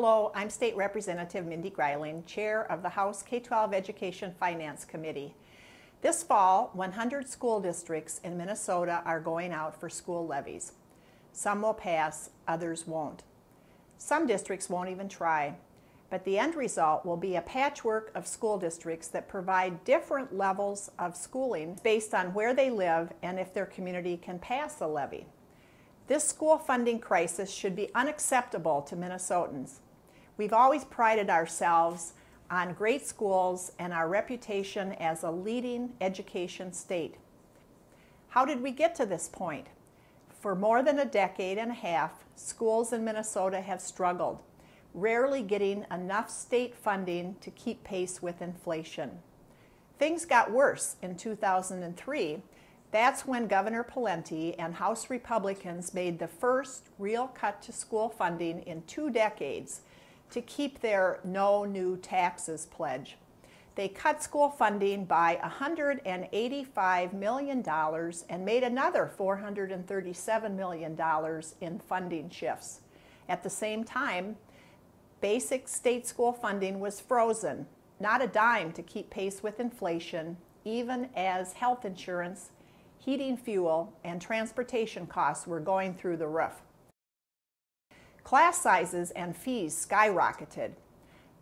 Hello, I'm State Representative Mindy Greiling, Chair of the House K-12 Education Finance Committee. This fall, 100 school districts in Minnesota are going out for school levies. Some will pass, others won't. Some districts won't even try, but the end result will be a patchwork of school districts that provide different levels of schooling based on where they live and if their community can pass a levy. This school funding crisis should be unacceptable to Minnesotans. We've always prided ourselves on great schools and our reputation as a leading education state. How did we get to this point? For more than a decade and a half, schools in Minnesota have struggled, rarely getting enough state funding to keep pace with inflation. Things got worse in 2003. That's when Governor Pawlenty and House Republicans made the first real cut to school funding in two decades to keep their no new taxes pledge. They cut school funding by $185 million and made another $437 million in funding shifts. At the same time, basic state school funding was frozen, not a dime to keep pace with inflation, even as health insurance, heating fuel, and transportation costs were going through the roof. Class sizes and fees skyrocketed.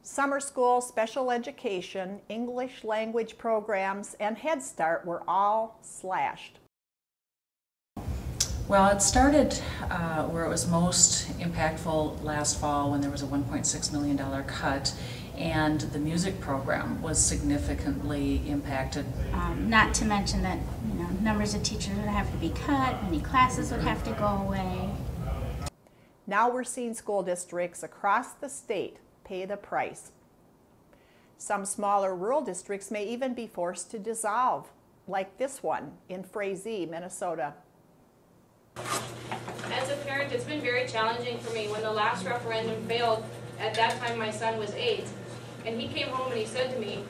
Summer school, special education, English language programs, and Head Start were all slashed. Well, it started uh, where it was most impactful last fall when there was a $1.6 million cut and the music program was significantly impacted. Um, not to mention that you know numbers of teachers would have to be cut, many classes would have to go away. Now we're seeing school districts across the state pay the price. Some smaller rural districts may even be forced to dissolve, like this one in Frazee, Minnesota. As a parent, it's been very challenging for me. When the last referendum failed, at that time my son was eight, and he came home and he said to me,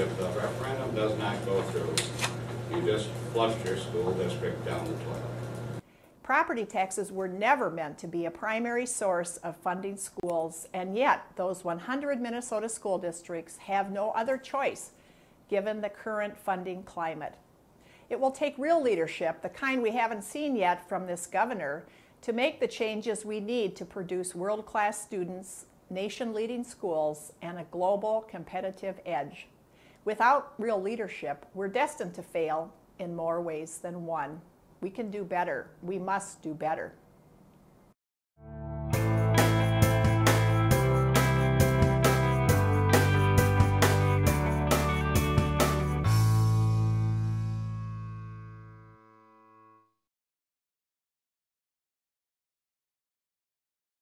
If the referendum does not go through, you just flush your school district down the toilet. Property taxes were never meant to be a primary source of funding schools, and yet those 100 Minnesota school districts have no other choice given the current funding climate. It will take real leadership, the kind we haven't seen yet from this governor, to make the changes we need to produce world-class students, nation-leading schools, and a global competitive edge. Without real leadership, we're destined to fail in more ways than one. We can do better. We must do better.